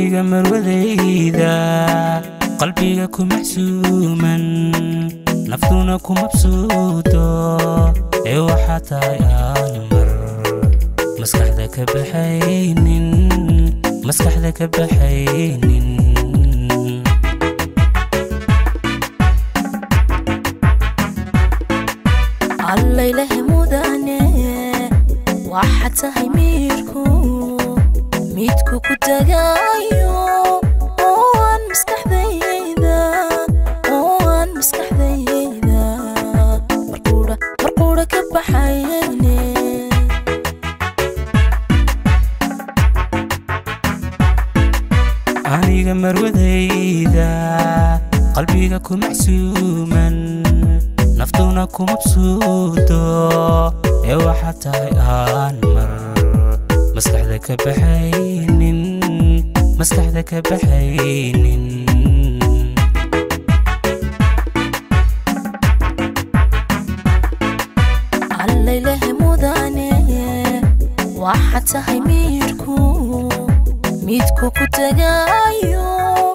قلبيga marwadayda qalbiga ku maxsuuman naftuna ku mabsuuto ee waxaa tahay aan mar maskaxda ka baxaynin maskaxda ka baxaynin على ليلة مودانة وحتى هيميركم jidku ku dagaayo oo aan maskaxdayda oo aan maskaxdayda marquudha marquudha ka baxayayne aniga marwadayda qalbiga ku macsuuman naftuna ku mabsuudo ee waxaa tahay aan mar مصلحتك بحين مصلحتك بحين على إله مداني وحتى هيميركو ميتكو كتغايو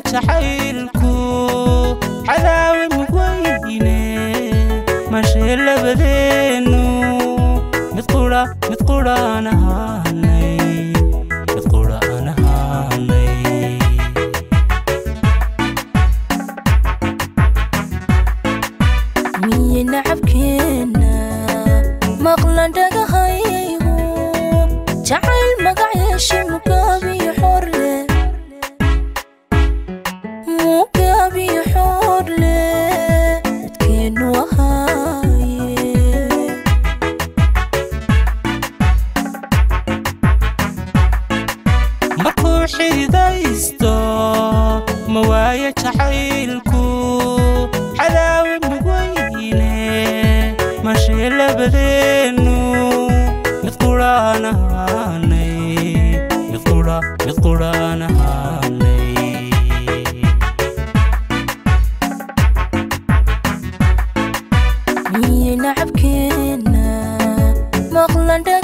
jacaylku cadaawe mugwayne masheelabadeenu mid qura mid qura aan ahaanay mid qura aan ahaanay miye nacabkeena maqlan dhagahayayhu jacayl magac yeeshe mugaabiyo xor ruuxiidaysto ma waayo jacaylku xalaawe mugwayne mashee labadeennu mid quraan ahaanay mid qura mid quraan ahaanay نعبكينا مغلنا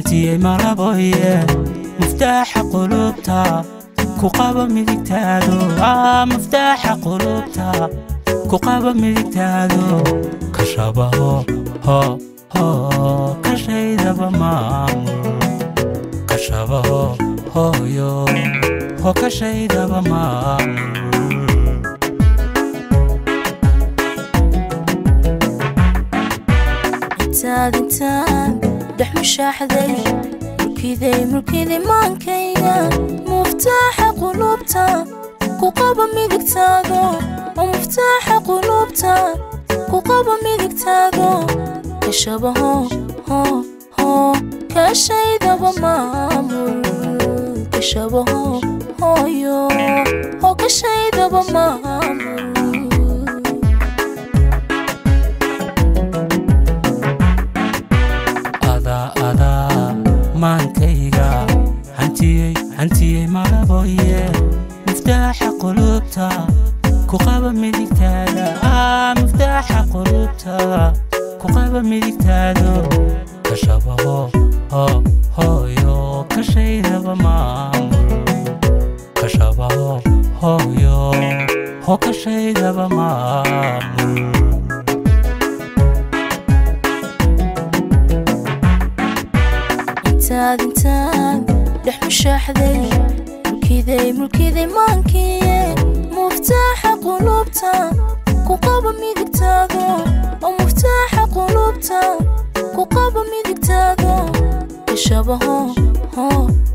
martiyey malabooye muftaaxa qulubta ku qaba midigtaadu ah, muftaaxa qulubta ku qaba midigtaadu kashabaho ho ho kashaydaba maamul kashabaho hooyo ho kashaydaba maamul Time, time. دحوشاح ذي ملكي ذي ملكي ذي مانكينا مفتاح قلوبتا كوكابا ميدك تاغو ومفتاح قلوبتا كوكابا ميدك تاغو كشبه هو هو هو كشي ذا مامور كشبه هو هو يو هو كشي ذا مامور مفتاح قلوبتا كقابة مديكتادا آه مفتاح قلوبتا كقابة مديكتادا تشابهو هو هو يو كشي دبا مامر تشابهو هو يو هو كشي دبا مامر intaad intaad dhex mushaaxday mulkiday mulkiday maankiye muftaaxa quluubta ku qaba midigtaado oo muftaaxa quluubta ku qaba midigtaado ishabaho ho